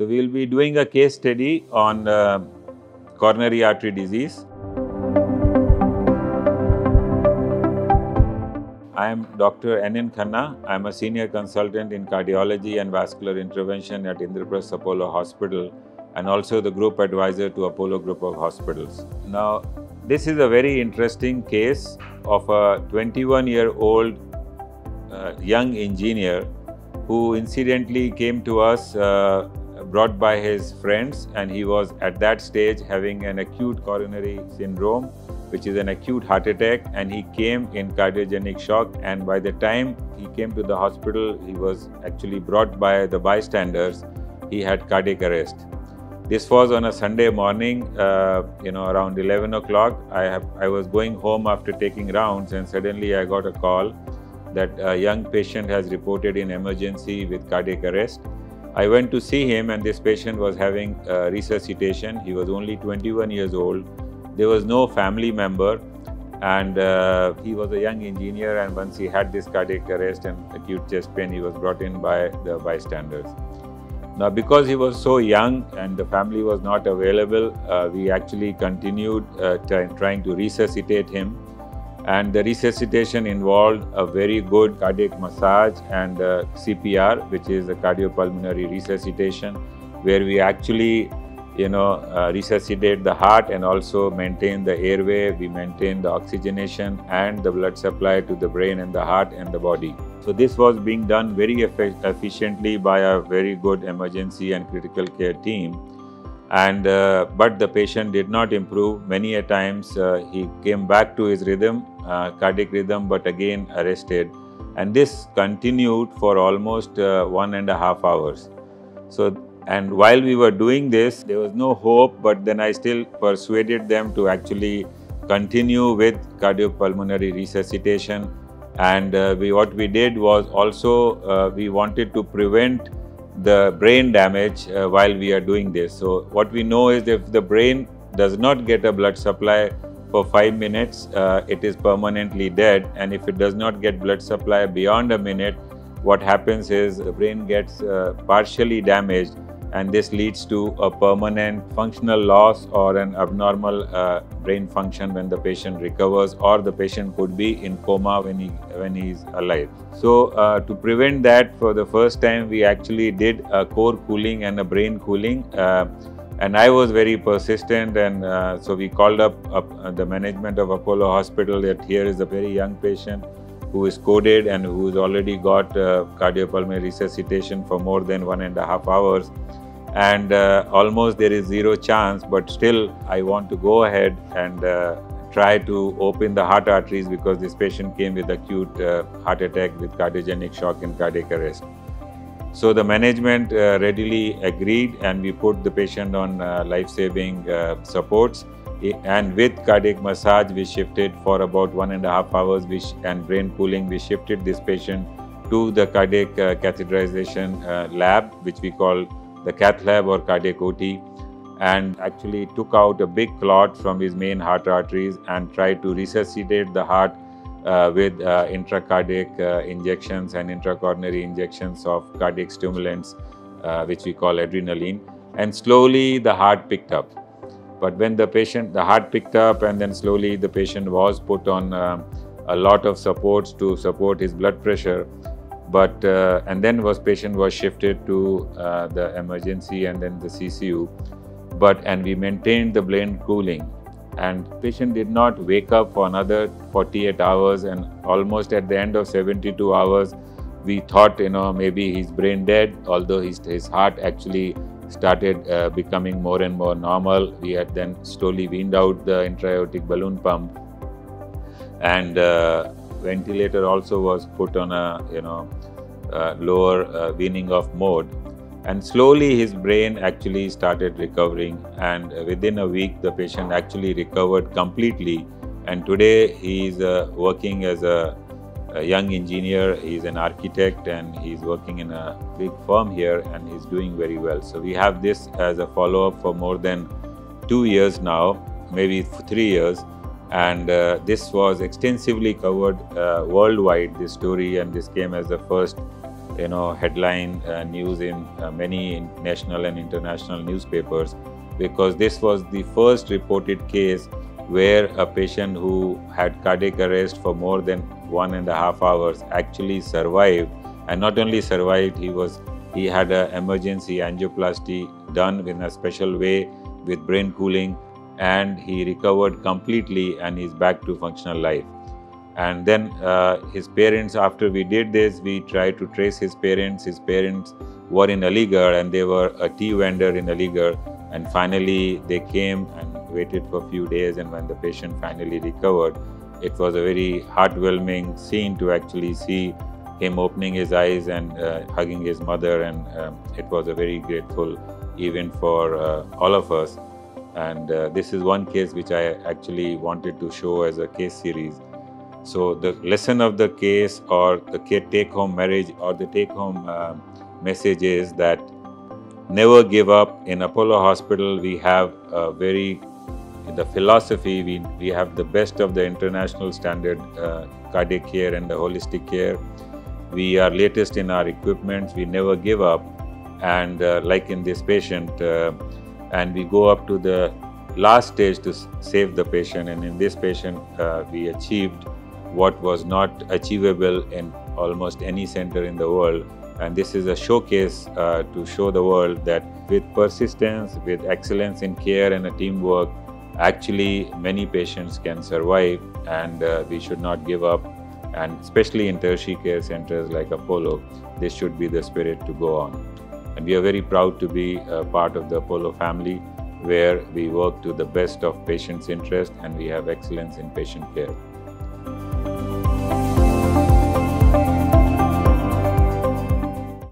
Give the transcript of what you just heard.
So we will be doing a case study on uh, coronary artery disease. I am Dr. N.N. Khanna. I am a senior consultant in cardiology and vascular intervention at Indraprastha Apollo Hospital and also the group advisor to Apollo Group of Hospitals. Now, this is a very interesting case of a 21 year old uh, young engineer who incidentally came to us uh, brought by his friends and he was at that stage having an acute coronary syndrome which is an acute heart attack and he came in cardiogenic shock and by the time he came to the hospital he was actually brought by the bystanders he had cardiac arrest this was on a Sunday morning, uh, you know, around 11 o'clock. I, have, I was going home after taking rounds, and suddenly I got a call that a young patient has reported in emergency with cardiac arrest. I went to see him, and this patient was having uh, resuscitation. He was only 21 years old. There was no family member, and uh, he was a young engineer. And once he had this cardiac arrest and acute chest pain, he was brought in by the bystanders. Now, because he was so young and the family was not available, uh, we actually continued uh, trying to resuscitate him. And the resuscitation involved a very good cardiac massage and CPR, which is a cardiopulmonary resuscitation, where we actually, you know, uh, resuscitate the heart and also maintain the airway. We maintain the oxygenation and the blood supply to the brain and the heart and the body. So this was being done very efficiently by a very good emergency and critical care team. And uh, but the patient did not improve. Many a times uh, he came back to his rhythm, uh, cardiac rhythm, but again arrested. And this continued for almost uh, one and a half hours. So and while we were doing this, there was no hope. But then I still persuaded them to actually continue with cardiopulmonary resuscitation and uh, we, what we did was also uh, we wanted to prevent the brain damage uh, while we are doing this. So what we know is if the brain does not get a blood supply for five minutes, uh, it is permanently dead. And if it does not get blood supply beyond a minute, what happens is the brain gets uh, partially damaged and this leads to a permanent functional loss or an abnormal uh, brain function when the patient recovers or the patient could be in coma when he when he is alive. So uh, to prevent that for the first time we actually did a core cooling and a brain cooling uh, and I was very persistent and uh, so we called up, up uh, the management of Apollo Hospital that here is a very young patient who is coded and who's already got uh, cardiopulmonary resuscitation for more than one and a half hours and uh, almost there is zero chance but still I want to go ahead and uh, try to open the heart arteries because this patient came with acute uh, heart attack with cardiogenic shock and cardiac arrest. So the management uh, readily agreed and we put the patient on uh, life-saving supports and with cardiac massage we shifted for about one and a half hours and brain cooling we shifted this patient to the cardiac catheterization lab which we call the cath lab or cardiac OT and actually took out a big clot from his main heart arteries and tried to resuscitate the heart uh, with uh, intracardiac uh, injections and intracoronary injections of cardiac stimulants, uh, which we call adrenaline. And slowly the heart picked up. But when the patient, the heart picked up and then slowly the patient was put on uh, a lot of supports to support his blood pressure, but uh, and then was patient was shifted to uh, the emergency and then the CCU but and we maintained the brain cooling. And patient did not wake up for another 48 hours and almost at the end of 72 hours we thought you know maybe he's brain dead although his, his heart actually started uh, becoming more and more normal. We had then slowly weaned out the intra-aortic balloon pump and uh, ventilator also was put on a you know uh, lower uh, weaning off mode. And slowly his brain actually started recovering and within a week the patient actually recovered completely. And today he is uh, working as a, a, young engineer he's an architect and he's working in a big firm here and he's doing very well. So we have this as a follow-up for more than two years now maybe three years. And uh, this was extensively covered uh, worldwide this story and this came as the first you know headline uh, news in uh, many national and international newspapers because this was the first reported case where a patient who had cardiac arrest for more than one and a half hours actually survived. And not only survived he was he had an emergency angioplasty done in a special way with brain cooling and he recovered completely and is back to functional life. And then uh, his parents after we did this we tried to trace his parents. His parents were in aligarh and they were a tea vendor in aligarh. And finally they came and waited for a few days and when the patient finally recovered it was a very heartwarming scene to actually see him opening his eyes and uh, hugging his mother and um, it was a very grateful event for uh, all of us and uh, this is one case which i actually wanted to show as a case series so the lesson of the case or the take-home marriage or the take-home uh, message is that never give up. In Apollo Hospital, we have a very the philosophy we we have the best of the international standard uh, cardiac care and the holistic care. We are latest in our equipment. We never give up, and uh, like in this patient, uh, and we go up to the last stage to save the patient. And in this patient, uh, we achieved what was not achievable in almost any center in the world. And this is a showcase uh, to show the world that with persistence, with excellence in care and a teamwork, actually many patients can survive and uh, we should not give up. And especially in tertiary care centers like Apollo, this should be the spirit to go on. And we are very proud to be a part of the Apollo family where we work to the best of patients' interest and we have excellence in patient care.